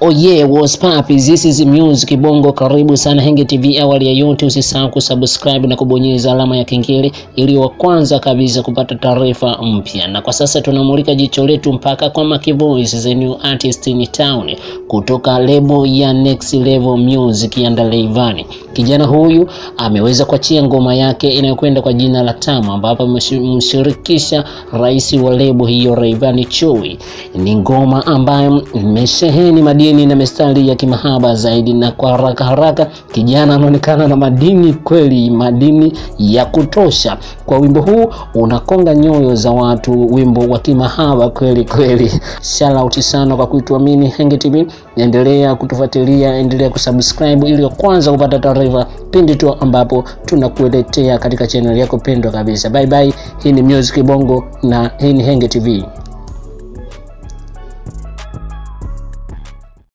Oh yeah, what's up? This is Music Bongo. Karibu sana Henge TV. Awali ya yote, usisahau kusubscribe na kubonyeza alama ya kengele ili wa kwanza kabisa kupata taarifa mpya. Na kwa sasa tunamulika jicho letu mpaka kwa Maki Voice, the new artist in town, kutoka lebo ya Next Level Music ya Ndaleivani. Kijana huyu ameweza kuachia ngoma yake inayokwenda kwa jina la Tamu, ambapo amemshirikisha rais wa lebo hiyo Rayvanny Chui. Ni ngoma ambayo imesheheni madini na mistari ya kimahaba zaidi, na kwa haraka haraka kijana anaonekana na madini kweli, madini ya kutosha. Kwa wimbo huu unakonga nyoyo za watu, wimbo wa kimahaba kweli kweli. Shout sana kwa kuituamini Henge TV. Endelea kutufuatilia, endelea kusubscribe ili kwanza kupata taarifa pindi tu ambapo tunakueletea katika channel yako pendwa kabisa. Bye bye. Hii ni Music Bongo na hii ni Henge TV.